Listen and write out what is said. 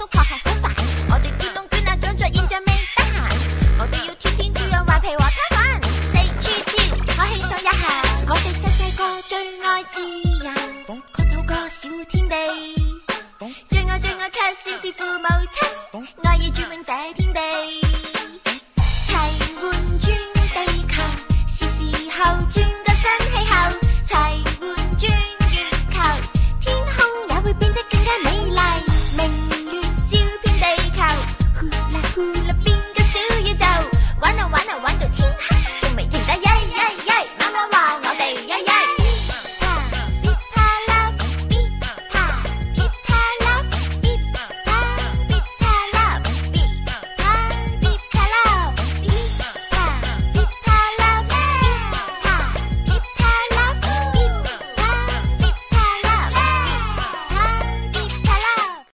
好，我哋捐東捐西，現在現象未得閒，我哋要出天窗，壞皮和他玩，四處跳，我喜上一下。我哋細細個最愛自由，闔到個小天地，最愛最愛卻算是父母親，愛意住滿這天地。玩着玩着玩着听他。